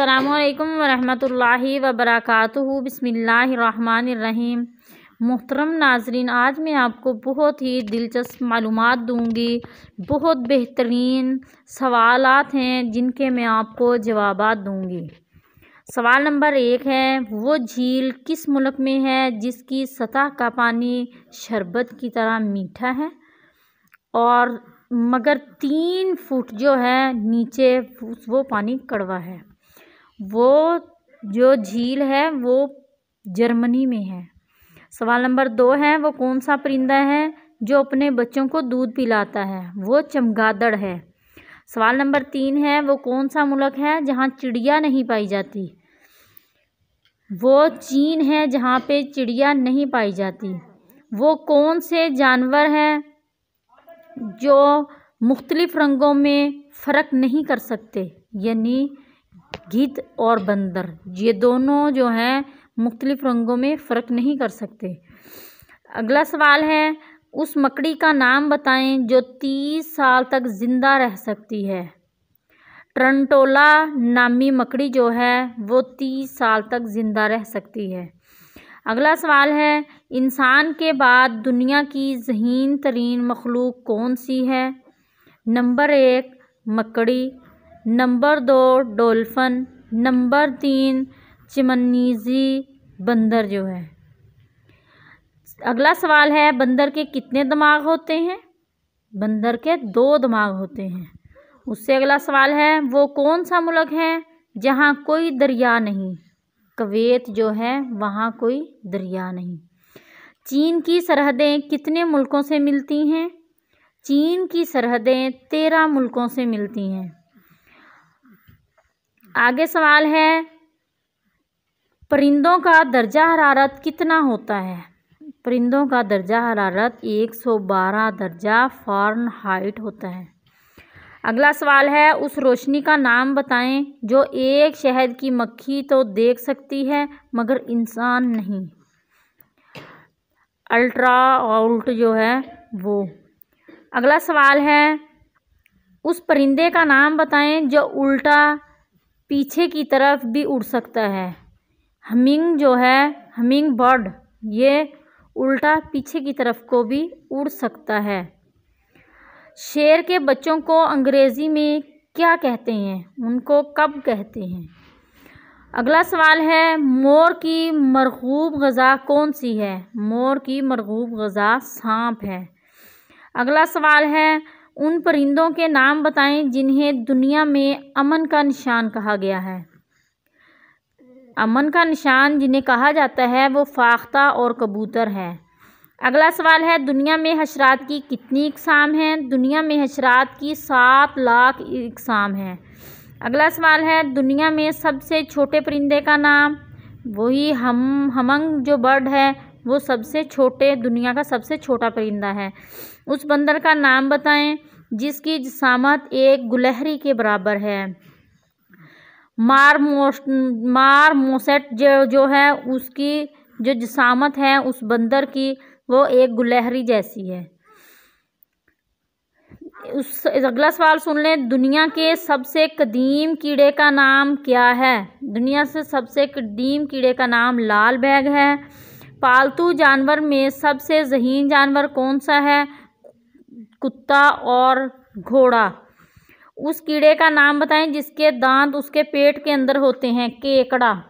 असलकम वरहमतुल्लाहि वबरकातुहू बिस्मिल्लाहिर्रहमानिर्रहीम मोहतरम नाजरीन आज मैं आपको बहुत ही दिलचस्प मालूम दूँगी। बहुत बेहतरीन सवालात हैं जिनके मैं आपको जवाब दूँगी। सवाल नंबर एक है, वो झील किस मुल्क में है जिसकी सतह का पानी शरबत की तरह मीठा है? और मगर तीन फुट जो है, नीचे वो पानी कड़वा है। वो जो झील है, वो जर्मनी में है। सवाल नंबर दो है, वो कौन सा परिंदा है जो अपने बच्चों को दूध पिलाता है? वो चमगादड़ है। सवाल नंबर तीन है, वो कौन सा मुल्क है जहाँ चिड़िया नहीं पाई जाती? वो चीन है जहाँ पे चिड़िया नहीं पाई जाती। वो कौन से जानवर हैं जो मुख्तलिफ़ रंगों में फ़र्क नहीं कर सकते? यानी गिद्ध और बंदर, ये दोनों जो हैं, मुख्तलिफ़ रंगों में फ़र्क नहीं कर सकते। अगला सवाल है, उस मकड़ी का नाम बताएँ जो तीस साल तक ज़िंदा रह सकती है। ट्रंटोला नामी मकड़ी जो है, वो तीस साल तक ज़िंदा रह सकती है। अगला सवाल है, इंसान के बाद दुनिया की जहीन तरीन मखलूक कौन सी है? नंबर एक, मकड़ी। नंबर दो, डोल्फन। नंबर तीन, चिमनीजी बंदर जो है। अगला सवाल है, बंदर के कितने दिमाग होते हैं? बंदर के दो दिमाग होते हैं। उससे अगला सवाल है, वो कौन सा मुल्क है जहाँ कोई दरिया नहीं? कवेत जो है, वहाँ कोई दरिया नहीं। चीन की सरहदें कितने मुल्कों से मिलती हैं? चीन की सरहदें तेरह मुल्कों से मिलती हैं। आगे सवाल है, परिंदों का दर्जा हरारत कितना होता है? परिंदों का दर्जा हरारत 112 दर्जा फॉर्न हाइट होता है। अगला सवाल है, उस रोशनी का नाम बताएँ जो एक शहद की मक्खी तो देख सकती है, मगर इंसान नहीं। अल्ट्रा आउल्ट जो है, वो। अगला सवाल है, उस परिंदे का नाम बताएँ जो उल्टा पीछे की तरफ़ भी उड़ सकता है। हमिंग जो है, हमिंग बर्ड, ये उल्टा पीछे की तरफ़ को भी उड़ सकता है। शेर के बच्चों को अंग्रेज़ी में क्या कहते हैं? उनको कब कहते हैं? अगला सवाल है, मोर की मरगूब गज़ा कौन सी है? मोर की मरगूब गज़ा सांप है। अगला सवाल है उन परिंदों के नाम बताएँ जिन्हें दुनिया में अमन का निशान कहा गया है। अमन का निशान जिन्हें कहा जाता है, वो फाख्ता और कबूतर है। अगला सवाल है, दुनिया में हशरात की कितनी इकसाम हैं? दुनिया में हशरात की सात लाख इकसाम हैं। अगला सवाल है, दुनिया में सबसे छोटे परिंदे का नाम? वही हम, हमंग जो बर्ड है वो सबसे छोटे, दुनिया का सबसे छोटा परिंदा है। उस बंदर का नाम बताएँ, जिसकी जसामत एक गुलहरी के बराबर है। मार मोस मार मोसेट जो जो है, उसकी, जो जसामत है, उस बंदर की, वो एक गुलहरी जैसी है। उस, अगला सवाल सुन लें। दुनिया के सबसे कदीम कीड़े का नाम क्या है? दुनिया से सबसे कदीम कीड़े का नाम लाल बैग है। पालतू जानवर में सबसे जहीन जानवर कौन सा है? कुत्ता और घोड़ा। उस कीड़े का नाम बताएँ जिसके दांत उसके पेट के अंदर होते हैं। केकड़ा।